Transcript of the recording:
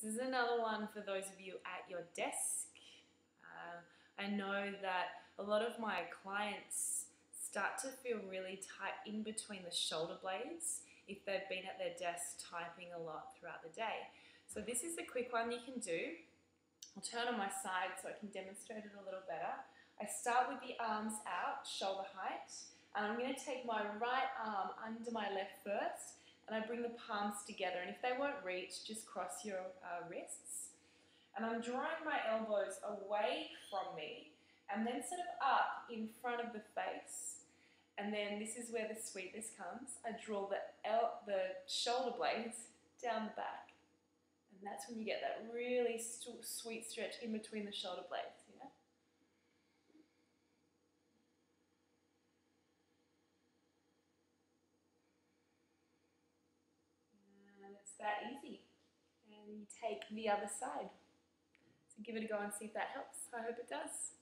This is another one for those of you at your desk. Uh, I know that a lot of my clients start to feel really tight in between the shoulder blades if they've been at their desk typing a lot throughout the day. So this is a quick one you can do. I'll turn on my side so I can demonstrate it a little better. I start with the arms out, shoulder height, and I'm going to take my right arm under my left first, and I bring the palms together. And if they won't reach, just cross your uh, wrists. And I'm drawing my elbows away from me, and then sort of up in front of the face. And then this is where the sweetness comes. I draw the, el- the shoulder blades down the back. And that's when you get that really st- sweet stretch in between the shoulder blades. That easy. And you take the other side. So give it a go and see if that helps. I hope it does.